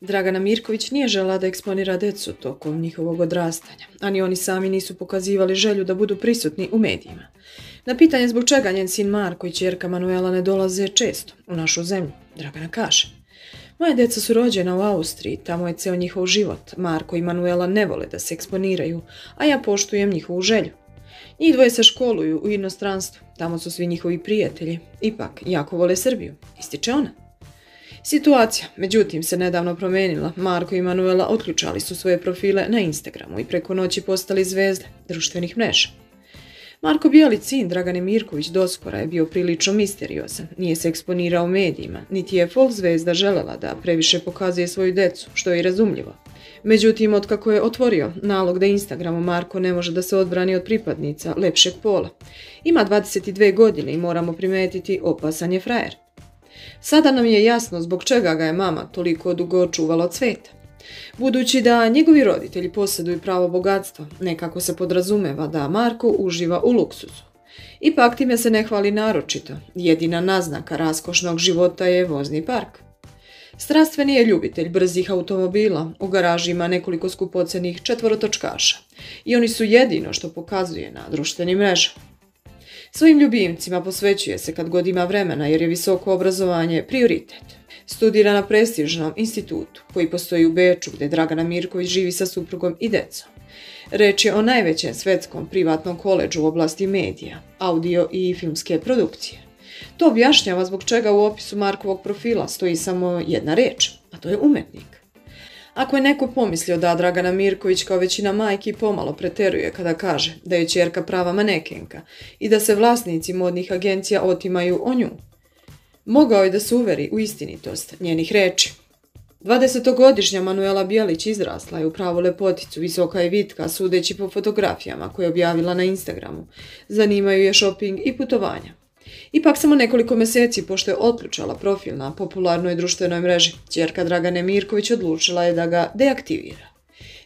Dragana Mirković nije žela da eksponira decu tokom njihovog odrastanja, ani oni sami nisu pokazivali želju da budu prisutni u medijima. Na pitanje zbog čega njen sin Marko i čerka Manuela ne dolaze često u našu zemlju, Dragana kaže. Moje deca su rođena u Austriji, tamo je ceo njihov život. Marko i Manuela ne vole da se eksponiraju, a ja poštujem njihovu želju. Njih dvoje se školuju u inostranstvu, tamo su svi njihovi prijatelji. Ipak, jako vole Srbiju, ističe ona. Situacija, međutim, se nedavno promenila. Marko i Manuela otključali su svoje profile na Instagramu i preko noći postali zvezde društvenih mreža. Marko Bijali sin Dragane Mirković, doskora je bio prilično misteriozan. Nije se eksponirao medijima, niti je folk zvezda želela da previše pokazuje svoju decu, što je i razumljivo. Međutim, otkako je otvorio nalog da Instagramu Marko ne može da se odbrani od pripadnica lepšeg pola. Ima 22 godine i moramo primetiti opasan je frajer. Sada nam je jasno zbog čega ga je mama toliko dugo čuvala od sveta. Budući da njegovi roditelji posjeduju pravo bogatstva, nekako se podrazumeva da Marko uživa u luksuzu. Ipak time se ne hvali naročito. Jedina naznaka raskošnog života je vozni park. Strastveni je ljubitelj brzih automobila, u garaži ima nekoliko skupocenih četvorotočkaša i oni su jedino što pokazuje na društvenim mrežama. Svojim ljubimcima posvećuje se kad god ima vremena jer je visoko obrazovanje prioritet. Studira na prestižnom institutu koji postoji u Beču gdje Dragana Mirković živi sa suprugom i decom. Reč je o najvećem svetskom privatnom koleđu u oblasti medija, audio i filmske produkcije. To objašnjava zbog čega u opisu Markovog profila stoji samo jedna reč, a to je umetnik. Ako je neko pomislio da Dragana Mirković kao većina majki pomalo preteruje kada kaže da je čerka prava manekenka i da se vlasnici modnih agencija otimaju o nju, mogao je da se uveri u istinitost njenih reči. 20-godišnja Manuela Bjelić izrasla je u pravu lepoticu, visoka je vitka, sudeći po fotografijama koje je objavila na Instagramu. Zanimaju je shopping i putovanja. Ipak samo nekoliko meseci pošto je otključala profil na popularnoj društvenoj mreži, čerka Dragane Mirković odlučila je da ga deaktivira.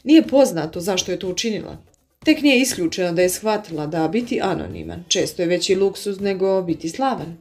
Nije poznato zašto je to učinila. Tek nije isključeno da je shvatila da biti anoniman često je veći luksuz nego biti slavan.